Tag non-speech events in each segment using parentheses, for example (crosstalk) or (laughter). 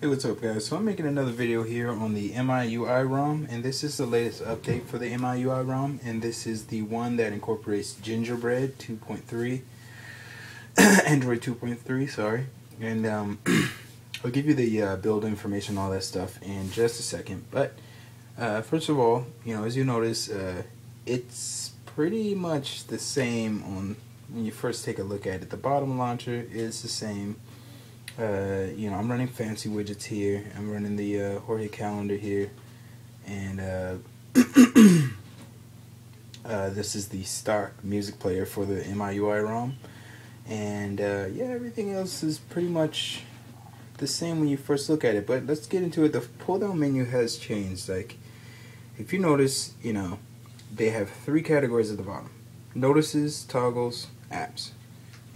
Hey, what's up guys? So I'm making another video here on the MIUI ROM and this is the latest update for the MIUI ROM and this is the one that incorporates Gingerbread 2.3 (coughs) Android 2.3 sorry. And um, (clears throat) I'll give you the uh, build information all that stuff in just a second. But uh, first of all you know as you notice uh, it's pretty much the same on when you first take a look at it the bottom launcher is the same uh, you know, I'm running fancy widgets here. I'm running the uh, Jorte calendar here, and uh, (coughs) uh, this is the stock music player for the MIUI ROM. And uh, yeah, everything else is pretty much the same when you first look at it. But let's get into it. The pull-down menu has changed. Like, if you notice, you know, they have three categories at the bottom: notices, toggles, apps.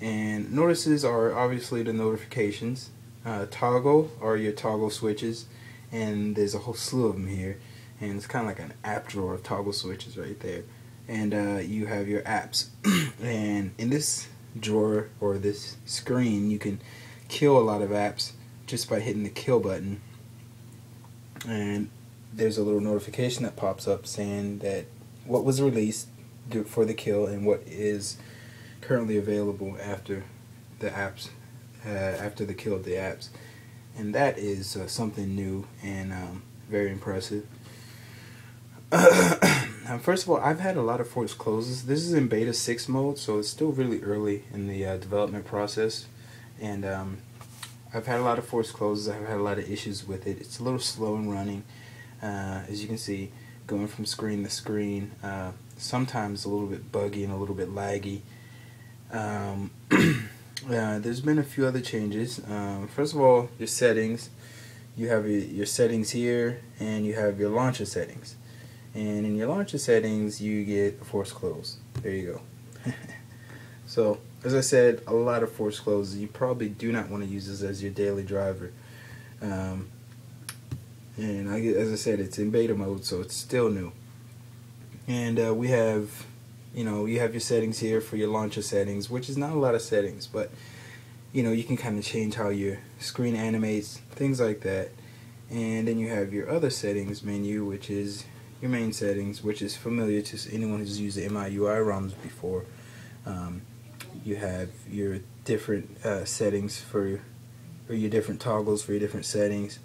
And notices are obviously the notifications. Uh, toggle are your toggle switches, and there's a whole slew of them here. And it's kind of like an app drawer of toggle switches right there. And uh, you have your apps. (clears throat) and in this drawer or this screen, you can kill a lot of apps just by hitting the kill button. And there's a little notification that pops up saying that what was released for the kill and what is currently available after the apps, uh, after the kill of the apps. And that is uh, something new and um, very impressive. (coughs) first of all, I've had a lot of force closes. This is in beta 6 mode, so it's still really early in the uh, development process. And um, I've had a lot of force closes. I've had a lot of issues with it. It's a little slow in running. Uh, as you can see, going from screen to screen, uh, sometimes a little bit buggy and a little bit laggy. Um, (clears throat) uh, there's been a few other changes. Um, first of all, your settings. You have your, your settings here, and you have your launcher settings. And in your launcher settings, you get force close. There you go. (laughs) so, as I said, a lot of force closes. You probably do not want to use this as your daily driver. Um, and I, as I said, it's in beta mode, so it's still new. And uh, we have you know you have your settings here for your launcher settings which is not a lot of settings but you know you can kind of change how your screen animates things like that. And then you have your other settings menu which is your main settings which is familiar to anyone who's used the MIUI ROMs before. Um, you have your different uh, settings for or your different toggles for your different settings.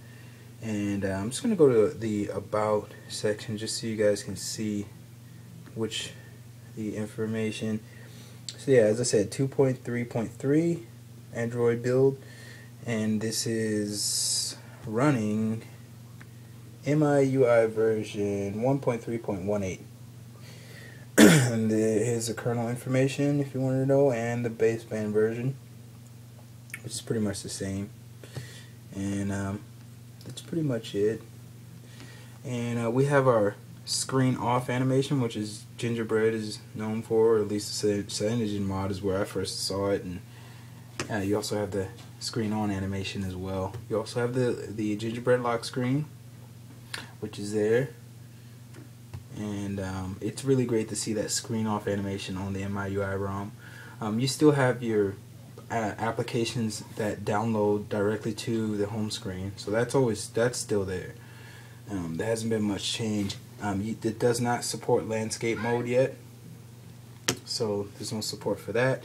And uh, I'm just gonna go to the about section just so you guys can see which the information. So yeah, as I said, 2.3.3 Android build, and this is running MIUI version 1.3.18. (clears throat) and here's the kernel information if you want to know, and the baseband version, which is pretty much the same. And um, that's pretty much it. And uh, we have our screen off animation, which is Gingerbread is known for, or at least the CyanogenMod mod is where I first saw it, and uh, you also have the screen on animation as well. You also have the the Gingerbread lock screen, which is there, and um, it's really great to see that screen off animation on the MIUI ROM. Um, you still have your uh, applications that download directly to the home screen, so that's always that's still there. Um, there hasn't been much change. Um, it does not support landscape mode yet, so there's no support for that.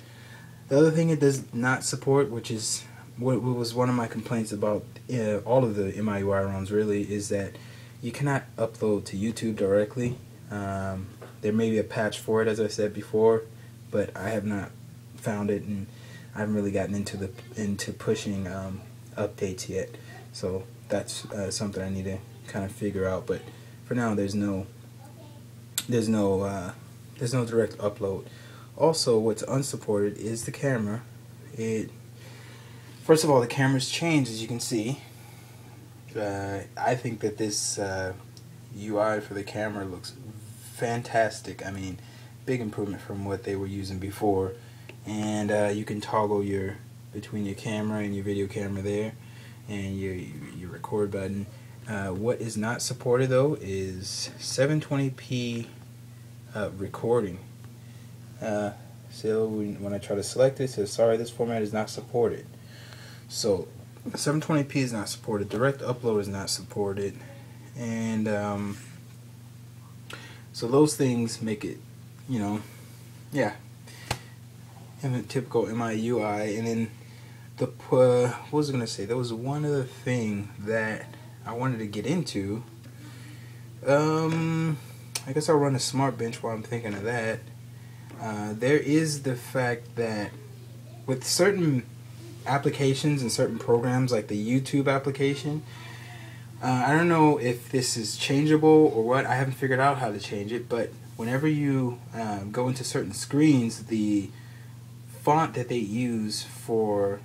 The other thing it does not support, which is what was one of my complaints about uh, all of the MIUI ROMs really, is that you cannot upload to YouTube directly. Um, there may be a patch for it, as I said before, but I have not found it, and I haven't really gotten into the into pushing um, updates yet. So that's uh, something I need to kind of figure out. But for now, there's no there's no uh, there's no direct upload. Also, what's unsupported is the camera. It first of all, the camera's changed as you can see. Uh, I think that this uh, UI for the camera looks fantastic. I mean, big improvement from what they were using before. And uh, you can toggle your between your camera and your video camera there, and your your record button. Uh, what is not supported though is 720p uh, recording. Uh, so when I try to select it, it says sorry, this format is not supported. So 720p is not supported. Direct upload is not supported, and um, so those things make it, you know, yeah, and typical MIUI. And then the uh, what was I gonna say? There was one other thing that I wanted to get into. Um, I guess I'll run a smart bench while I'm thinking of that. Uh, there is the fact that with certain applications and certain programs like the YouTube application, uh, I don't know if this is changeable or what. I haven't figured out how to change it, but whenever you um, go into certain screens, the font that they use for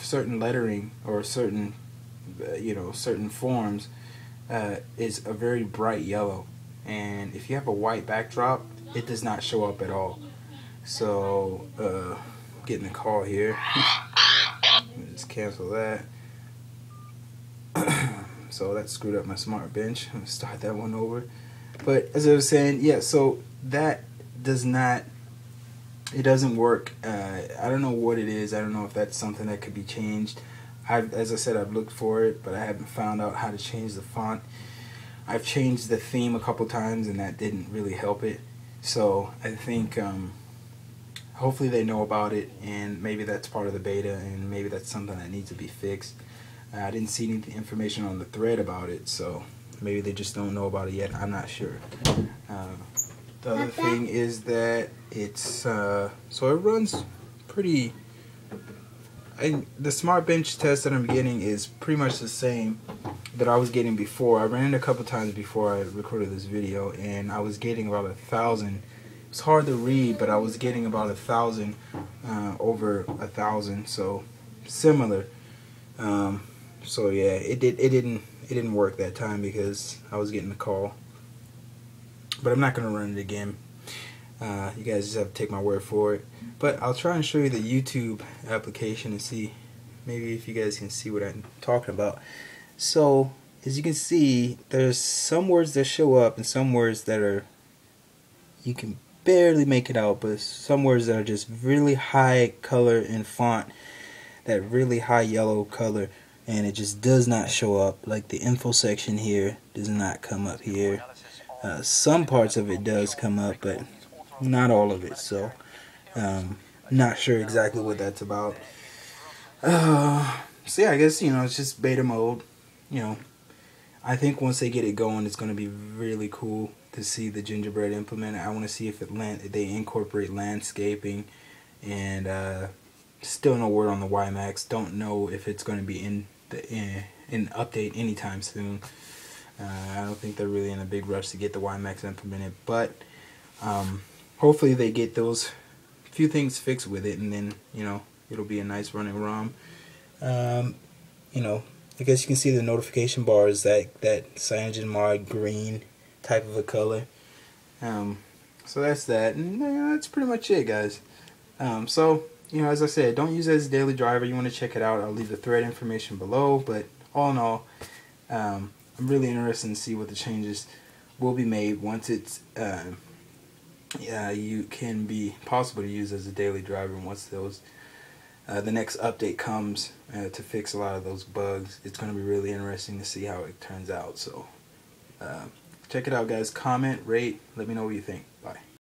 certain lettering or certain, you know, certain forms uh, is a very bright yellow. And if you have a white backdrop, it does not show up at all. So, uh, getting a call here. Let's cancel that. (coughs) so that screwed up my smart bench. I'm (laughs) gonna start that one over. But as I was saying, yeah, so that does not it doesn't work. Uh, I don't know what it is. I don't know if that's something that could be changed. I've, as I said, I've looked for it, but I haven't found out how to change the font. I've changed the theme a couple times, and that didn't really help it. So I think um, hopefully they know about it, and maybe that's part of the beta, and maybe that's something that needs to be fixed. Uh, I didn't see any information on the thread about it, so maybe they just don't know about it yet. I'm not sure. Uh, the other thing is that it's uh, so it runs pretty. I, the smart bench test that I'm getting is pretty much the same that I was getting before. I ran it a couple times before I recorded this video, and I was getting about a thousand it's hard to read, but I was getting about a thousand, uh, over a thousand, so similar. Um, so yeah, it did. It didn't. It didn't work that time because I was getting a call. But I'm not gonna run it again. Uh, you guys just have to take my word for it. But I'll try and show you the YouTube application and see maybe if you guys can see what I'm talking about. So as you can see, there's some words that show up and some words that are you can barely make it out, but some words that are just really high color and font, that really high yellow color, and it just does not show up. Like the info section here does not come up here. Uh, some parts of it does come up, but not all of it. So, um, not sure exactly what that's about. Uh, so yeah, I guess you know it's just beta mode. You know, I think once they get it going, it's going to be really cool to see the gingerbread implemented. I want to see if it land they incorporate landscaping, and uh, still no word on the WiMAX. Don't know if it's going to be in the in, in update anytime soon. Uh, I don't think they're really in a big rush to get the WiMAX implemented, but um, hopefully they get those few things fixed with it, and then you know it'll be a nice running ROM. Um, you know, I guess you can see the notification bar is that that CyanogenMod green type of a color. Um, so that's that, and that's pretty much it, guys. Um, so you know, as I said, don't use it as a daily driver. You want to check it out. I'll leave the thread information below. But all in all, um, I'm really interested to see what the changes will be made once it's uh, yeah you can be possible to use as a daily driver once those uh, the next update comes uh, to fix a lot of those bugs. It's going to be really interesting to see how it turns out. So. Uh, Check it out, guys. Comment, rate, let me know what you think. Bye.